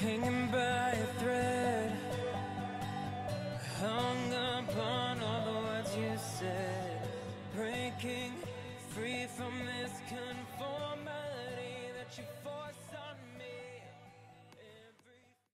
hanging by a thread,